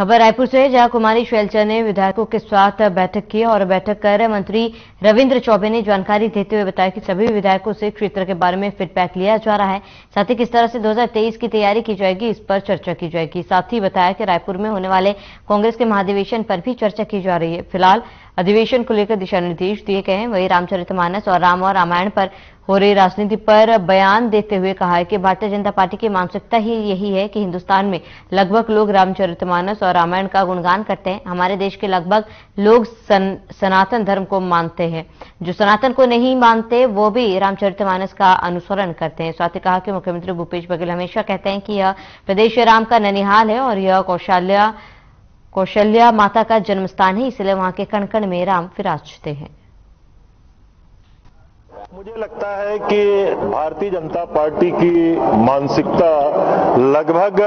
खबर रायपुर से, जहाँ कुमारी शैलचा ने विधायकों के साथ बैठक की और बैठक कर मंत्री रविंद्र चौबे ने जानकारी देते हुए बताया कि सभी विधायकों से क्षेत्र के बारे में फीडबैक लिया जा रहा है। साथ ही किस तरह से 2023 की तैयारी की जाएगी, इस पर चर्चा की जाएगी। साथ ही बताया कि रायपुर में होने वाले कांग्रेस के महाधिवेशन पर भी चर्चा की जा रही है। फ़िलहाल अधिवेशन को लेकर दिशा निर्देश दिए गए हैं। वही रामचरितमानस और राम और रामायण पर हो रही राजनीति पर बयान देते हुए कहा है कि भारतीय जनता पार्टी की मानसिकता ही यही है कि हिंदुस्तान में लगभग लोग रामचरितमानस और रामायण का गुणगान करते हैं। हमारे देश के लगभग लोग सन, सनातन धर्म को मानते हैं। जो सनातन को नहीं मानते वो भी रामचरितमानस का अनुसरण करते हैं। साथ ही कहा कि मुख्यमंत्री भूपेश बघेल हमेशा कहते हैं कि यह प्रदेश राम का ननिहाल है और यह कौशल्या कौशल्या माता का जन्मस्थान है इसलिए वहाँ के कणकण कण में राम विराजते हैं। मुझे लगता है कि भारतीय जनता पार्टी की मानसिकता लगभग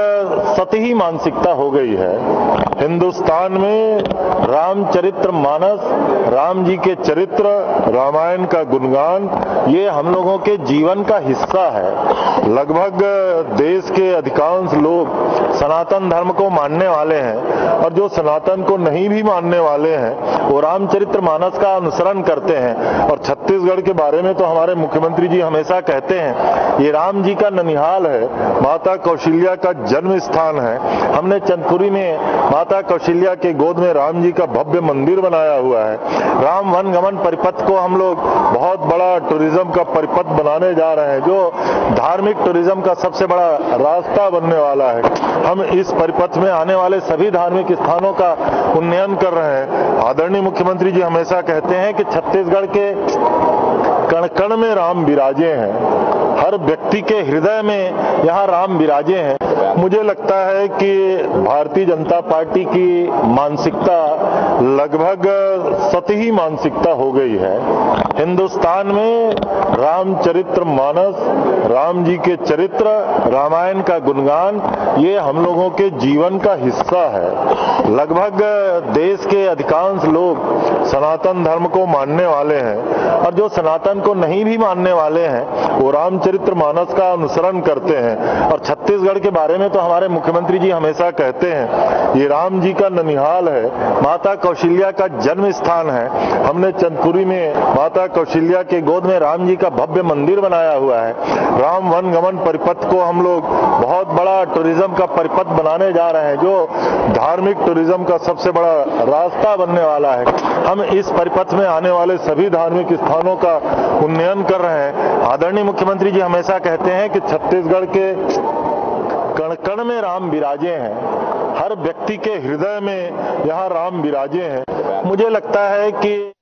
सतही मानसिकता हो गई है। हिंदुस्तान में रामचरित्र मानस, राम जी के चरित्र, रामायण का गुणगान, ये हम लोगों के जीवन का हिस्सा है। लगभग देश के अधिकांश लोग सनातन धर्म को मानने वाले हैं और जो सनातन को नहीं भी मानने वाले हैं, वो रामचरित्र मानस का अनुसरण करते हैं। और छत्तीसगढ़ के बारे में तो हमारे मुख्यमंत्री जी हमेशा कहते हैं, ये राम जी का ननिहाल है, माता कौशल्या का जन्म स्थान है। हमने चंदपुरी में माता कौशल्या के गोद में राम जी का भव्य मंदिर बनाया हुआ है। राम वन गमन परिपथ को हम लोग बहुत बड़ा टूरिज़्म का परिपथ बनाने जा रहे हैं, जो धार्मिक टूरिज़्म का सबसे बड़ा रास्ता बनने वाला है। हम इस परिपथ में आने वाले सभी धार्मिक स्थानों का उन्नयन कर रहे हैं। आदरणीय मुख्यमंत्री जी हमेशा कहते हैं कि छत्तीसगढ़ के कण कण में राम विराजे हैं। हर व्यक्ति के हृदय में यहाँ राम विराजे हैं। मुझे लगता है कि भारतीय जनता पार्टी की मानसिकता लगभग सतही मानसिकता हो गई है। हिंदुस्तान में रामचरित्र मानस, राम जी के चरित्र, रामायण का गुणगान, ये हम लोगों के जीवन का हिस्सा है। लगभग देश के अधिकांश लोग सनातन धर्म को मानने वाले हैं और जो सनातन को नहीं भी मानने वाले हैं, वो रामचरित्र मानस का अनुसरण करते हैं। और छत्तीसगढ़ के बारे में तो हमारे मुख्यमंत्री जी हमेशा कहते हैं, ये राम जी का ननिहाल है, माता कौशल्या का जन्म स्थान है। हमने चंदपुरी में माता कौशल्या के गोद में राम जी का भव्य मंदिर बनाया हुआ है। राम वन गमन परिपथ को हम लोग बहुत बड़ा टूरिज़्म का परिपथ बनाने जा रहे हैं, जो धार्मिक टूरिज़्म का सबसे बड़ा रास्ता बनने वाला है। हम इस परिपथ में आने वाले सभी धार्मिक स्थानों का उन्नयन कर रहे हैं। आदरणीय मुख्यमंत्री जी हमेशा कहते हैं कि छत्तीसगढ़ के कण कण में राम विराजे हैं। हर व्यक्ति के हृदय में यहाँ राम विराजे हैं। मुझे लगता है कि